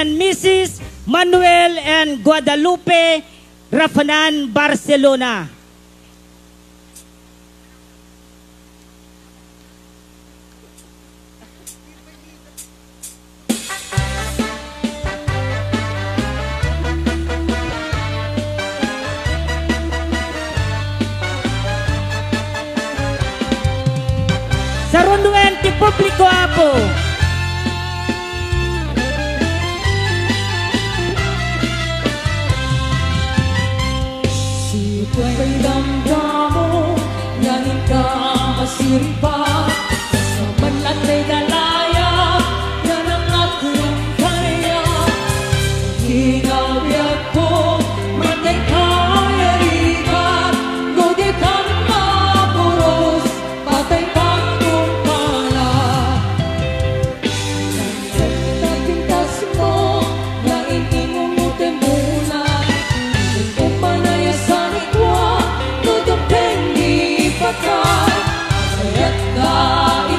and Mrs. Manuel and Guadalupe Rafanan Barcelona. Sa Runduente Publiko Apo. Kay damdamo na ikaw masimpa Sa banlat ay dalawa Jagda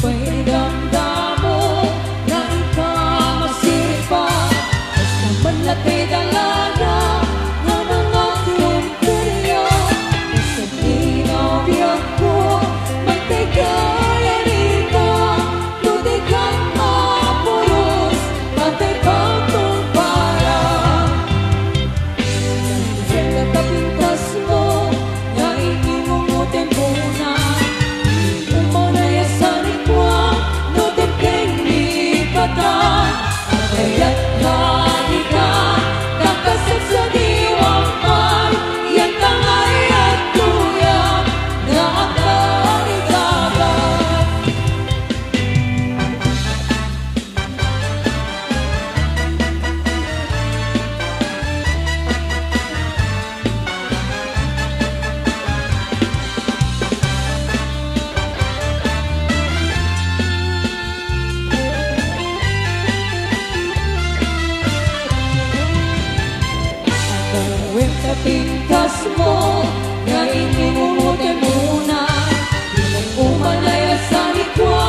回到 sa pintas mo na inimumutin muna Yung umanay sa ikwa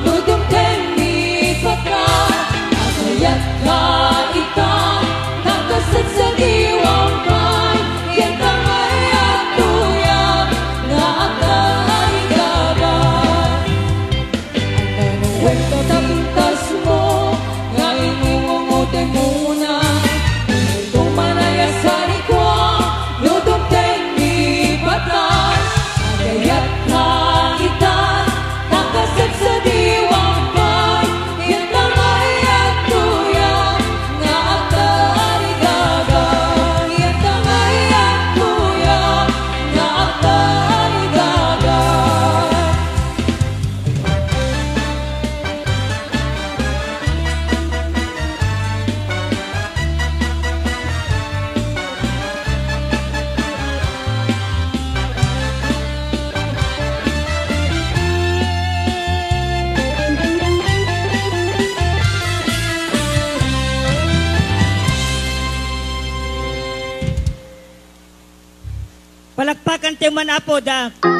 Nudong temi paka Asayat ka kita Nakasat sa diwang pan Yan ang ayat tuya Na akay gabay Ang tanong man apa da.